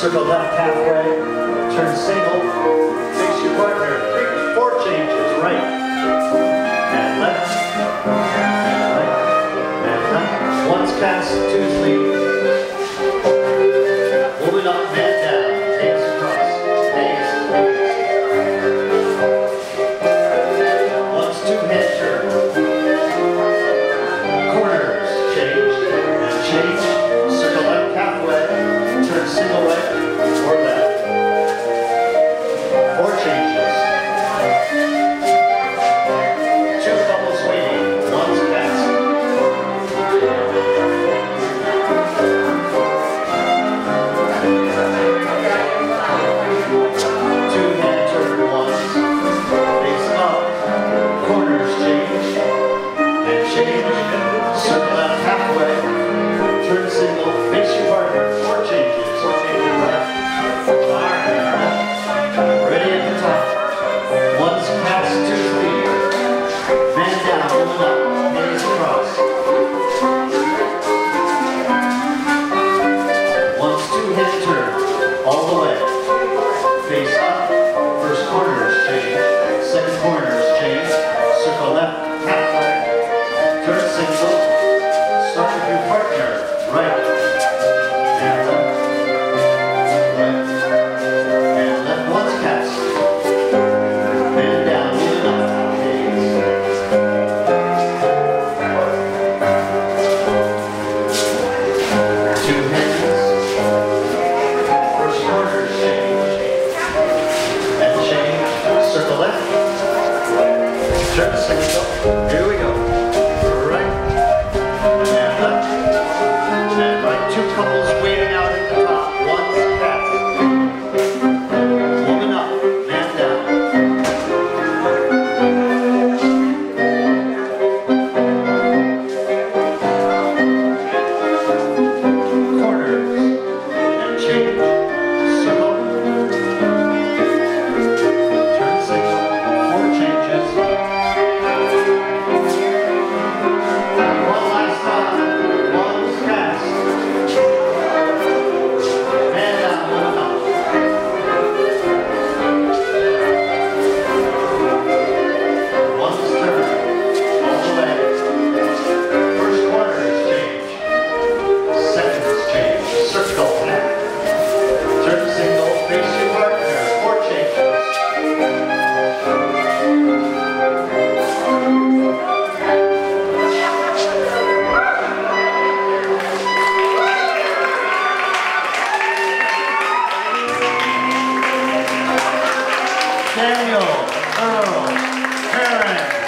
Circle left halfway, turn single, fix your partner, three, four changes, right, and left, and right, and left. Once past two, three, she lives. Here we go. Right and left. And right, two couples waiting out. Carol, Earl, Karen,